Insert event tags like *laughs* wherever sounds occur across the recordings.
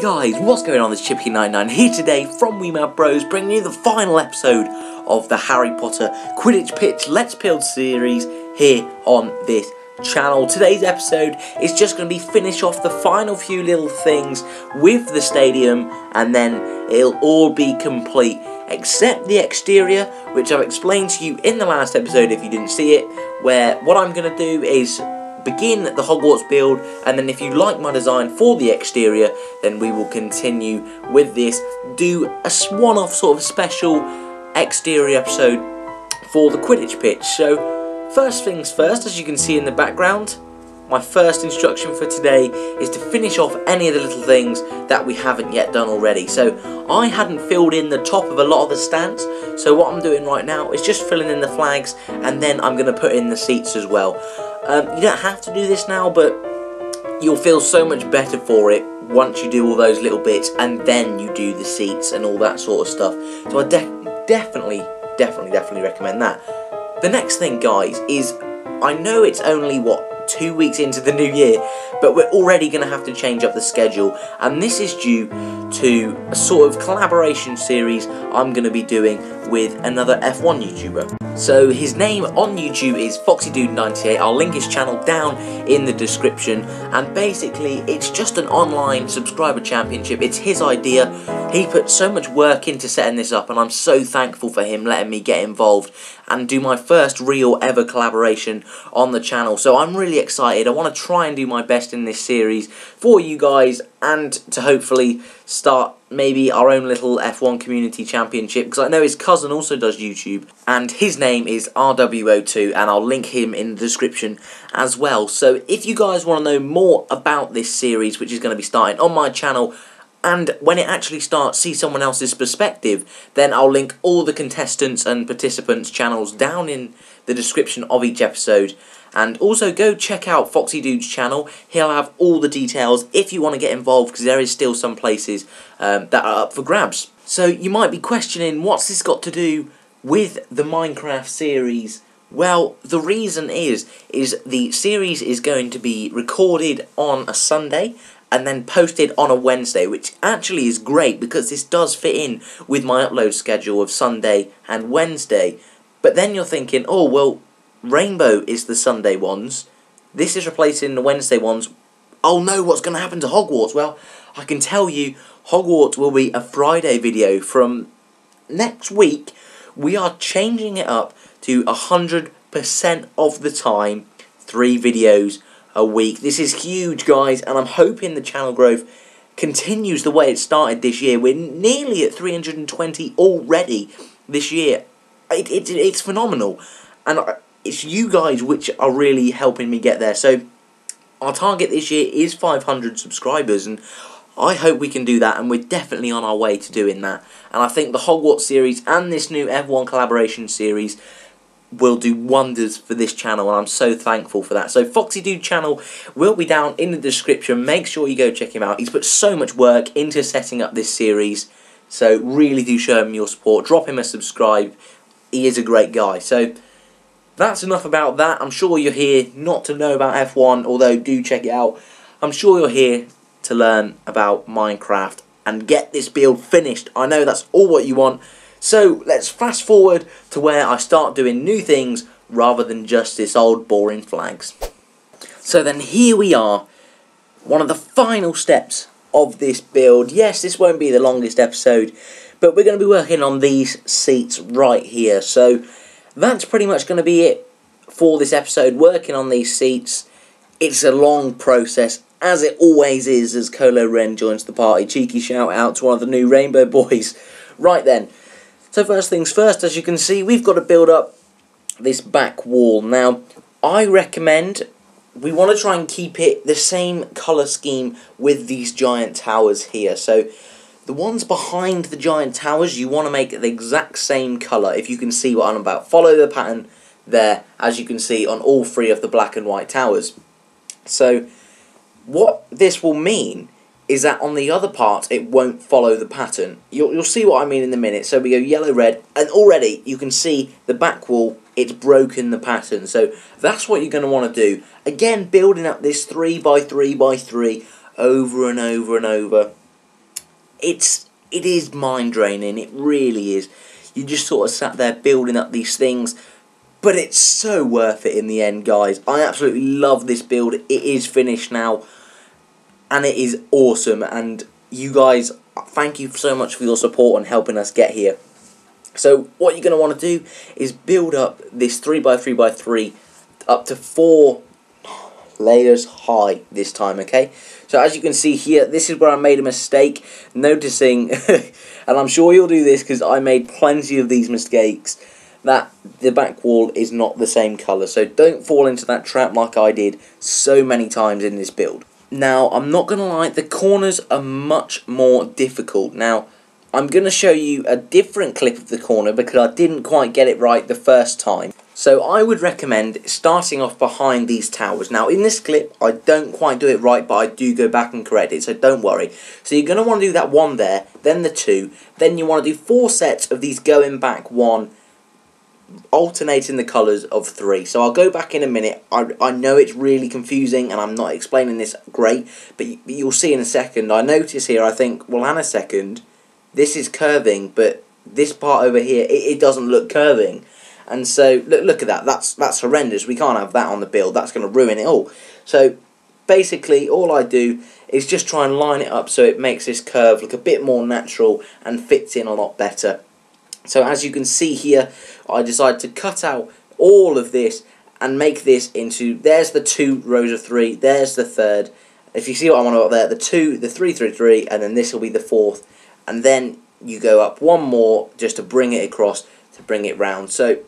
guys, what's going on? This Chippy99 here today from We Mad Bros, bringing you the final episode of the Harry Potter Quidditch Pitch Let's Build series here on this channel. Today's episode is just going to be finish off the final few little things with the stadium and then it'll all be complete except the exterior which I've explained to you in the last episode if you didn't see it where what I'm going to do is begin the Hogwarts build and then if you like my design for the exterior then we will continue with this. Do a one-off sort of special exterior episode for the Quidditch pitch. So first things first as you can see in the background my first instruction for today is to finish off any of the little things that we haven't yet done already. So I hadn't filled in the top of a lot of the stands, so what I'm doing right now is just filling in the flags and then I'm going to put in the seats as well. Um, you don't have to do this now, but you'll feel so much better for it once you do all those little bits and then you do the seats and all that sort of stuff. So I de definitely, definitely, definitely recommend that. The next thing, guys, is I know it's only, what, two weeks into the new year, but we're already going to have to change up the schedule, and this is due to a sort of collaboration series I'm going to be doing with another F1 YouTuber. So his name on YouTube is FoxyDude98. I'll link his channel down in the description. And basically, it's just an online subscriber championship. It's his idea. He put so much work into setting this up, and I'm so thankful for him letting me get involved and do my first real ever collaboration on the channel. So I'm really excited. I want to try and do my best in this series for you guys and to hopefully start maybe our own little F1 community championship because I know his cousin also does YouTube and his name is RWO2 and I'll link him in the description as well. So if you guys want to know more about this series which is going to be starting on my channel and when it actually starts see someone else's perspective then I'll link all the contestants and participants channels down in the description of each episode and also go check out Foxy Dude's channel. He'll have all the details if you want to get involved because there is still some places um, that are up for grabs. So you might be questioning what's this got to do with the Minecraft series? Well, the reason is, is the series is going to be recorded on a Sunday and then posted on a Wednesday, which actually is great because this does fit in with my upload schedule of Sunday and Wednesday. But then you're thinking, oh, well, Rainbow is the Sunday ones. This is replacing the Wednesday ones. Oh no, what's going to happen to Hogwarts? Well, I can tell you, Hogwarts will be a Friday video from next week. We are changing it up to 100% of the time, three videos a week. This is huge, guys, and I'm hoping the channel growth continues the way it started this year. We're nearly at 320 already this year. It, it, it's phenomenal. And it's you guys which are really helping me get there. So our target this year is 500 subscribers and I hope we can do that and we're definitely on our way to doing that. And I think the Hogwarts series and this new F1 collaboration series will do wonders for this channel and I'm so thankful for that. So Foxy Dude channel will be down in the description. Make sure you go check him out. He's put so much work into setting up this series. So really do show him your support. Drop him a subscribe. He is a great guy. So that's enough about that. I'm sure you're here not to know about F1, although do check it out. I'm sure you're here to learn about Minecraft and get this build finished. I know that's all what you want. So let's fast forward to where I start doing new things rather than just this old boring flags. So then here we are, one of the final steps of this build. Yes, this won't be the longest episode, but we're going to be working on these seats right here. So that's pretty much going to be it for this episode. Working on these seats, it's a long process, as it always is, as Kylo Ren joins the party. Cheeky shout out to one of the new Rainbow *laughs* Boys. Right then, so first things first, as you can see, we've got to build up this back wall. Now, I recommend we want to try and keep it the same colour scheme with these giant towers here. So the ones behind the giant towers, you want to make the exact same colour, if you can see what I'm about. Follow the pattern there, as you can see on all three of the black and white towers. So, what this will mean is that on the other part, it won't follow the pattern. You'll, you'll see what I mean in a minute. So we go yellow, red, and already you can see the back wall, it's broken the pattern. So that's what you're going to want to do. Again, building up this 3 by 3 by 3 over and over and over it's it is mind draining. It really is. You just sort of sat there building up these things, but it's so worth it in the end, guys. I absolutely love this build. It is finished now, and it is awesome. And you guys, thank you so much for your support and helping us get here. So what you're going to want to do is build up this 3x3x3 up to four layers high this time, okay? So as you can see here, this is where I made a mistake, noticing, *laughs* and I'm sure you'll do this because I made plenty of these mistakes, that the back wall is not the same colour. So don't fall into that trap like I did so many times in this build. Now, I'm not going to lie, the corners are much more difficult. Now, I'm going to show you a different clip of the corner because I didn't quite get it right the first time. So I would recommend starting off behind these towers. Now in this clip I don't quite do it right but I do go back and correct it so don't worry. So you're going to want to do that one there, then the two, then you want to do four sets of these going back one alternating the colours of three. So I'll go back in a minute. I, I know it's really confusing and I'm not explaining this great, but you'll see in a second. I notice here, I think, well, and a second, this is curving, but this part over here, it, it doesn't look curving. And so, look, look at that. That's, that's horrendous. We can't have that on the build. That's going to ruin it all. So, basically, all I do is just try and line it up so it makes this curve look a bit more natural and fits in a lot better. So, as you can see here, I decided to cut out all of this and make this into, there's the two rows of three, there's the third. If you see what I want about there, the two, the three, three, three, and then this will be the fourth. And then you go up one more just to bring it across to bring it round. So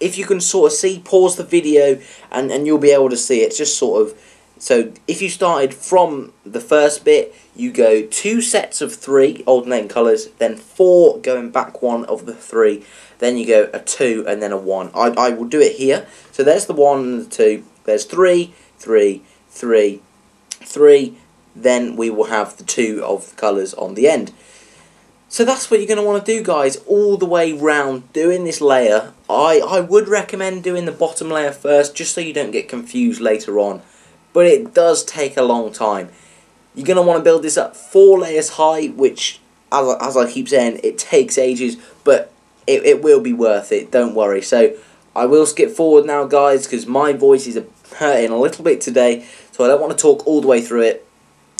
if you can sort of see pause the video and, and you'll be able to see it. Just sort of so if you started from the first bit you go two sets of three alternating colours then four going back one of the three then you go a two and then a one. I, I will do it here. So there's the one and the two. There's three three three three. Then we will have the two of the colours on the end. So that's what you're going to want to do guys, all the way round doing this layer. I, I would recommend doing the bottom layer first, just so you don't get confused later on. But it does take a long time. You're going to want to build this up four layers high, which, as, as I keep saying, it takes ages, but it, it will be worth it, don't worry. So I will skip forward now guys, because my voice is hurting a little bit today, so I don't want to talk all the way through it.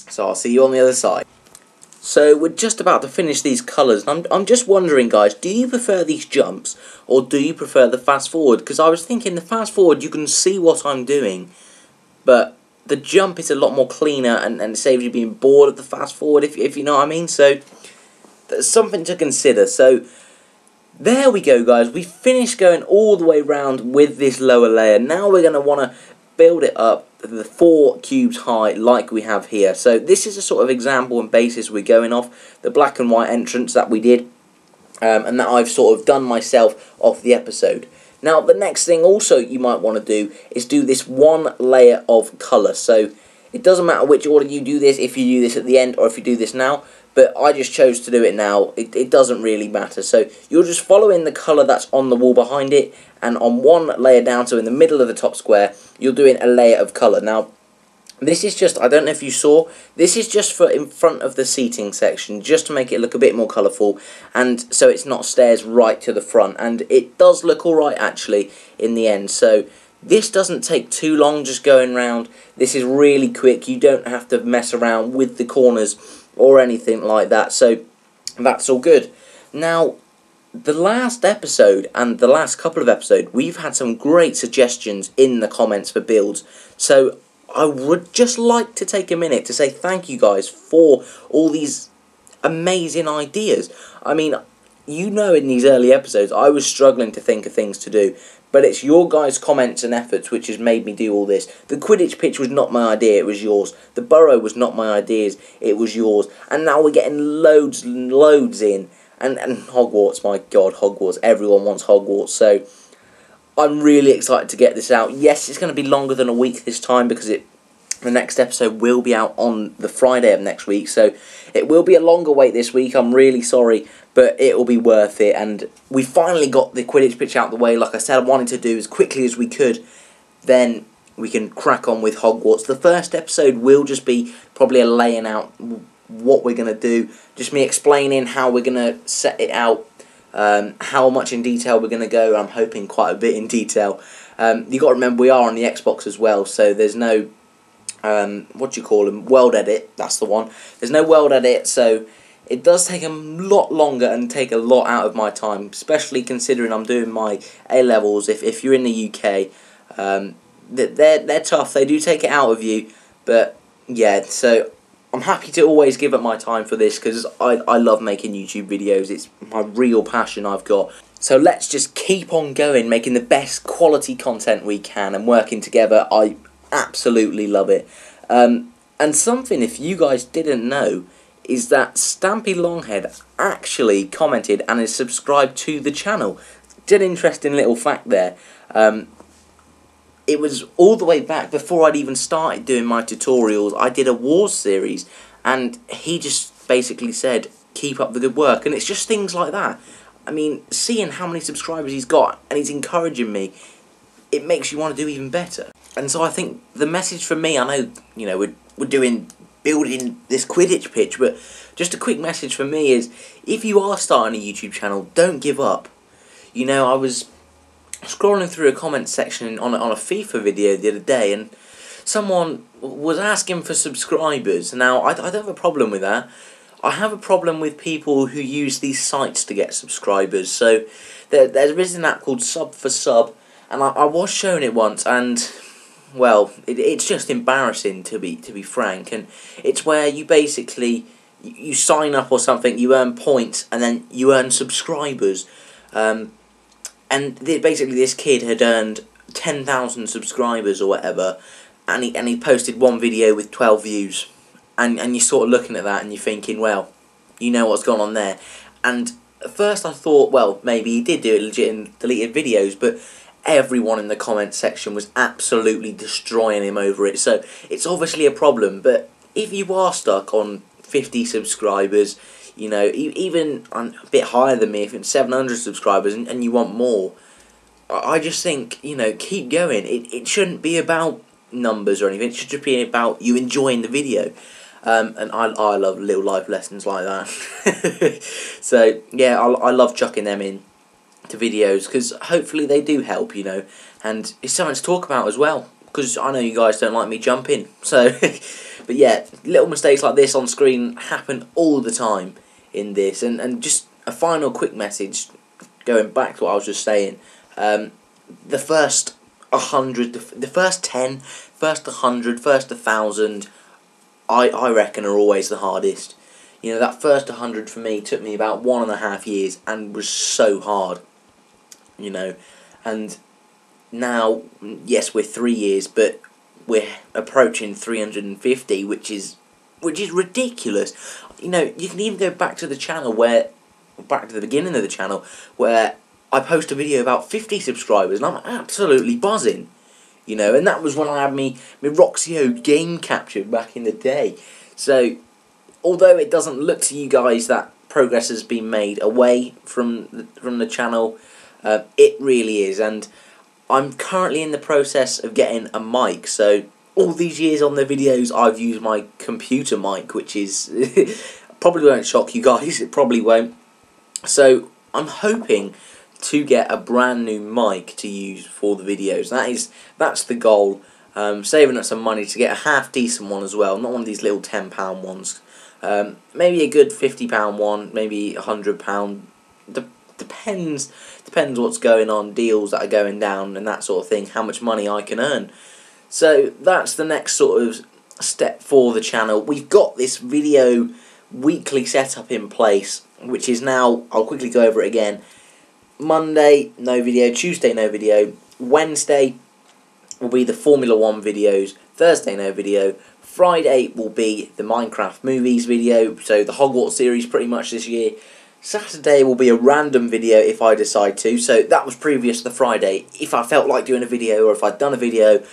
So I'll see you on the other side. So we're just about to finish these colours. I'm, I'm just wondering, guys, do you prefer these jumps or do you prefer the fast forward? Because I was thinking the fast forward, you can see what I'm doing, but the jump is a lot more cleaner and, and saves you being bored of the fast forward, if, if you know what I mean. So that's something to consider. So there we go, guys. We finished going all the way around with this lower layer. Now we're going to want to build it up the four cubes high like we have here. So this is a sort of example and basis we're going off. The black and white entrance that we did um, and that I've sort of done myself off the episode. Now the next thing also you might want to do is do this one layer of colour. So it doesn't matter which order you do this, if you do this at the end or if you do this now, but I just chose to do it now. It, it doesn't really matter. So you're just following the colour that's on the wall behind it and on one layer down, so in the middle of the top square, you're doing a layer of colour. Now, this is just, I don't know if you saw, this is just for in front of the seating section, just to make it look a bit more colourful, and so it's not stairs right to the front, and it does look alright actually in the end, so this doesn't take too long just going round, this is really quick, you don't have to mess around with the corners or anything like that, so that's all good. Now, the last episode and the last couple of episodes, we've had some great suggestions in the comments for builds. So I would just like to take a minute to say thank you guys for all these amazing ideas. I mean, you know in these early episodes, I was struggling to think of things to do. But it's your guys' comments and efforts which has made me do all this. The Quidditch pitch was not my idea, it was yours. The Burrow was not my ideas, it was yours. And now we're getting loads and loads in and, and Hogwarts, my god, Hogwarts. Everyone wants Hogwarts. So I'm really excited to get this out. Yes, it's going to be longer than a week this time because it the next episode will be out on the Friday of next week. So it will be a longer wait this week. I'm really sorry, but it will be worth it. And we finally got the Quidditch pitch out the way. Like I said, I wanted to do as quickly as we could. Then we can crack on with Hogwarts. The first episode will just be probably a laying out what we're going to do, just me explaining how we're going to set it out, um, how much in detail we're going to go. I'm hoping quite a bit in detail. Um, you got to remember we are on the Xbox as well, so there's no um, what do you call them? World edit. That's the one. There's no world edit, so it does take a lot longer and take a lot out of my time, especially considering I'm doing my A levels. If if you're in the UK, um, they're they're tough. They do take it out of you, but yeah. So I'm happy to always give up my time for this because I I love making YouTube videos. It's my real passion I've got. So let's just keep on going, making the best quality content we can and working together. I absolutely love it. Um, and something, if you guys didn't know, is that Stampy Longhead actually commented and is subscribed to the channel. Did an interesting little fact there. Um, it was all the way back before I'd even started doing my tutorials. I did a Wars series, and he just basically said, keep up the good work. And it's just things like that. I mean, seeing how many subscribers he's got, and he's encouraging me, it makes you want to do even better. And so I think the message for me, I know, you know, we're, we're doing, building this Quidditch pitch, but just a quick message for me is, if you are starting a YouTube channel, don't give up. You know, I was scrolling through a comment section on a, on a FIFA video the other day, and someone was asking for subscribers. Now, I, I don't have a problem with that. I have a problem with people who use these sites to get subscribers. So, there, there is an app called Sub for Sub, and I, I was shown it once, and well, it, it's just embarrassing to be to be frank. And it's where you basically you, sign up or something, you earn points, and then you earn subscribers. Um, and th basically, this kid had earned ten thousand subscribers or whatever, and he and he posted one video with twelve views, and and you're sort of looking at that and you're thinking, well, you know what's gone on there, and at first I thought, well, maybe he did do it legit and deleted videos, but everyone in the comment section was absolutely destroying him over it. So it's obviously a problem. But if you are stuck on 50 subscribers, you know, even a bit higher than me, if it's 700 subscribers and, and you want more, I just think, you know, keep going. It, it shouldn't be about numbers or anything. It should just be about you enjoying the video. Um, and I, I love little life lessons like that. *laughs* so, yeah, I, I love chucking them in to videos because hopefully they do help, you know, and it's something to talk about as well because I know you guys don't like me jumping. So, *laughs* but yeah, little mistakes like this on screen happen all the time in this, and and just a final quick message, going back to what I was just saying, um, the first a hundred, the first ten, first a hundred, first a thousand, I I reckon are always the hardest. You know, that first 100 for me took me about one and a half years and was so hard you know, and now, yes, we're three years, but we're approaching 350, which is which is ridiculous. You know, you can even go back to the channel where, back to the beginning of the channel, where I post a video about 50 subscribers, and I'm absolutely buzzing. You know, and that was when I had me, me Roxio game captured back in the day. So, although it doesn't look to you guys that progress has been made away from the, from the channel, uh, it really is, and I'm currently in the process of getting a mic. So all these years on the videos, I've used my computer mic, which is *laughs* probably won't shock you guys. It probably won't. So I'm hoping to get a brand new mic to use for the videos. That is that's the goal. Um, saving up some money to get a half decent one as well, not one of these little ten pound ones. Um, maybe a good fifty pound one, maybe a hundred pound. Depends depends what's going on, deals that are going down and that sort of thing, how much money I can earn. So that's the next sort of step for the channel. We've got this video weekly setup in place, which is now, I'll quickly go over it again. Monday, no video. Tuesday, no video. Wednesday will be the Formula 1 videos. Thursday, no video. Friday will be the Minecraft movies video, so the Hogwarts series pretty much this year. Saturday will be a random video if I decide to, so that was previous to the Friday. If I felt like doing a video, or if I'd done a video,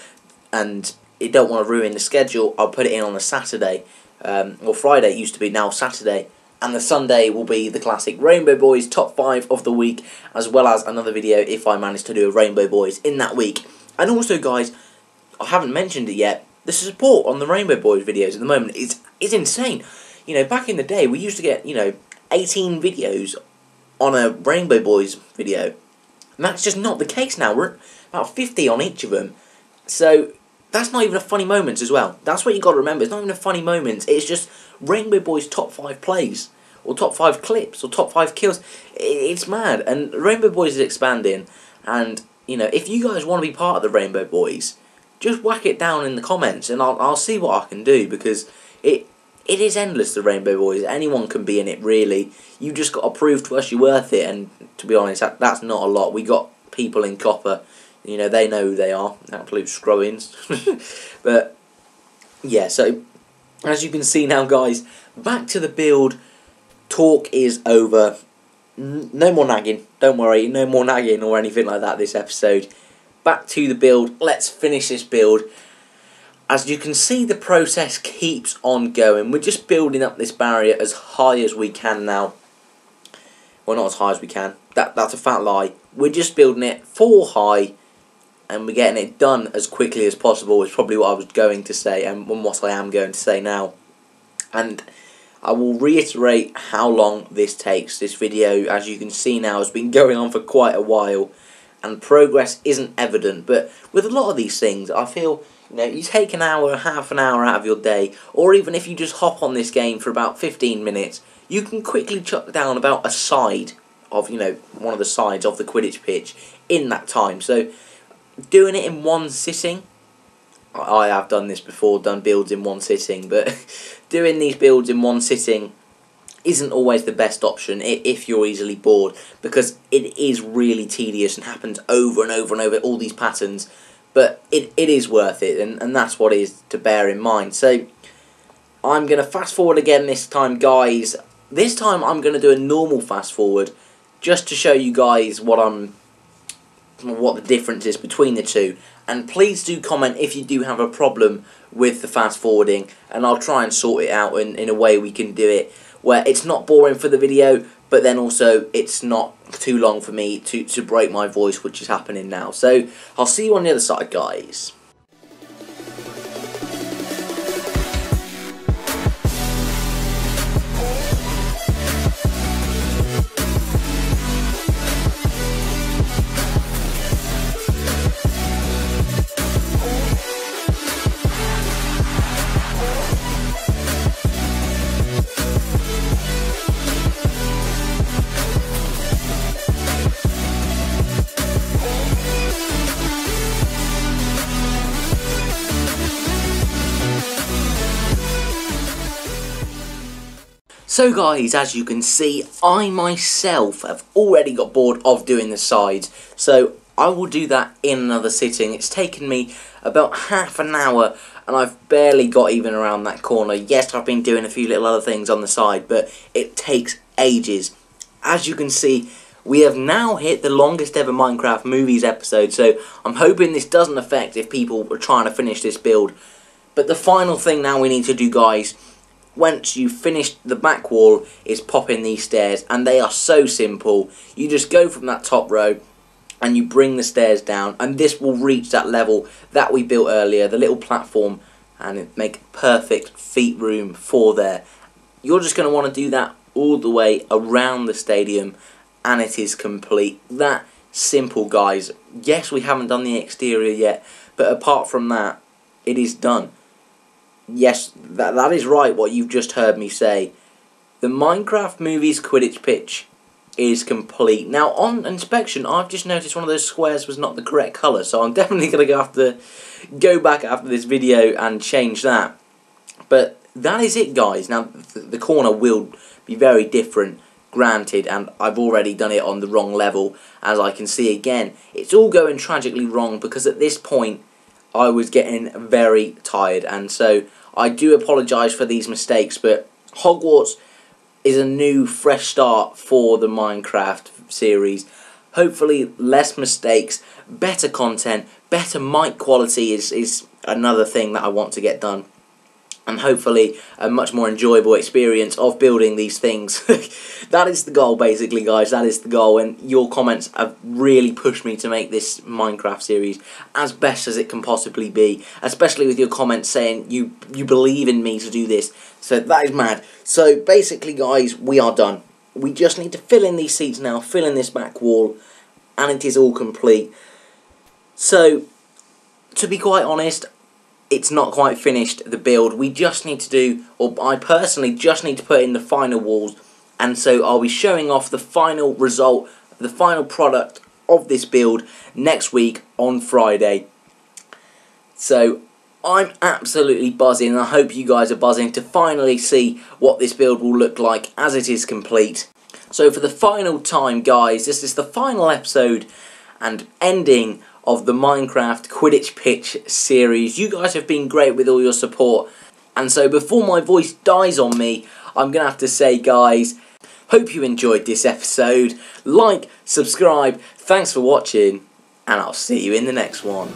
and it don't want to ruin the schedule, I'll put it in on a Saturday. Um, or Friday, used to be, now Saturday. And the Sunday will be the classic Rainbow Boys top 5 of the week, as well as another video if I manage to do a Rainbow Boys in that week. And also, guys, I haven't mentioned it yet, the support on the Rainbow Boys videos at the moment is, is insane you know, back in the day, we used to get, you know, 18 videos on a Rainbow Boys video. And that's just not the case now. We're about 50 on each of them. So that's not even a funny moment as well. That's what you got to remember. It's not even a funny moment. It's just Rainbow Boys top five plays, or top five clips, or top five kills. It's mad. And Rainbow Boys is expanding. And you know, if you guys want to be part of the Rainbow Boys, just whack it down in the comments, and I'll I'll see what I can do because it it is endless. The Rainbow Boys. Anyone can be in it. Really, you just got to prove to us you're worth it. And to be honest, that, that's not a lot. We got people in copper you know, they know who they are, absolute scrollings. *laughs* but, yeah, so, as you can see now, guys, back to the build. Talk is over. No more nagging. Don't worry, no more nagging or anything like that this episode. Back to the build. Let's finish this build. As you can see, the process keeps on going. We're just building up this barrier as high as we can now. Well, not as high as we can. That That's a fat lie. We're just building it full high and we're getting it done as quickly as possible is probably what I was going to say and what I am going to say now. And I will reiterate how long this takes. This video, as you can see now, has been *laughs* going on for quite a while and progress isn't evident. But with a lot of these things, I feel you know, you take an hour, half an hour out of your day, or even if you just hop on this game for about 15 minutes, you can quickly chuck down about a side of, you know, one of the sides of the Quidditch pitch in that time. So doing it in one sitting, I have done this before, done builds in one sitting, but *laughs* doing these builds in one sitting isn't always the best option if you're easily bored because it is really tedious and happens over and over and over all these patterns but it, it is worth it and, and that's what is to bear in mind so I'm going to fast forward again this time guys this time I'm going to do a normal fast forward just to show you guys what I'm what the difference is between the two. And please do comment if you do have a problem with the fast forwarding, and I'll try and sort it out in, in a way we can do it where it's not boring for the video, but then also it's not too long for me to, to break my voice, which is happening now. So I'll see you on the other side, guys. So guys, as you can see, I myself have already got bored of doing the sides, so I will do that in another sitting. It's taken me about half an hour, and I've barely got even around that corner. Yes, I've been doing a few little other things on the side, but it takes ages. As you can see, we have now hit the longest ever Minecraft movies episode, so I'm hoping this doesn't affect if people are trying to finish this build. But the final thing now we need to do, guys, once you've finished the back wall is pop in these stairs and they are so simple. You just go from that top row and you bring the stairs down and this will reach that level that we built earlier the little platform and make perfect feet room for there. You're just going to want to do that all the way around the stadium and it is complete. That simple guys. Yes we haven't done the exterior yet but apart from that it is done yes, that, that is right what you've just heard me say. The Minecraft Movies Quidditch pitch is complete. Now, on inspection, I've just noticed one of those squares was not the correct colour, so I'm *laughs* definitely going to have to go back after this video and change that. But that is it, guys. Now, the corner will be very different, granted, and I've already done it on the wrong level, as I can see again. It's all going tragically wrong, because at this point, I was getting very tired, and so I do apologise for these mistakes, but Hogwarts is a new, fresh start for the Minecraft series. Hopefully, less mistakes, better content, better mic quality is, is another thing that I want to get done and hopefully a much more enjoyable experience of building these things. *laughs* that is the goal basically guys, that is the goal and your comments have really pushed me to make this Minecraft series as best as it can possibly be, especially with your comments saying you, you believe in me to do this. So that is mad. So basically, guys, we are done. We just need to fill in these seats now, fill in this back wall, and it is all complete. So, to be quite honest, it's not quite finished, the build. We just need to do, or I personally just need to put in the final walls, and so I'll be showing off the final result, the final product of this build next week on Friday. So, I'm absolutely buzzing and I hope you guys are buzzing to finally see what this build will look like as it is complete. So for the final time guys, this is the final episode and ending of the Minecraft Quidditch Pitch series. You guys have been great with all your support and so before my voice dies on me, I'm going to have to say guys, hope you enjoyed this episode. Like, subscribe, thanks for watching and I'll see you in the next one.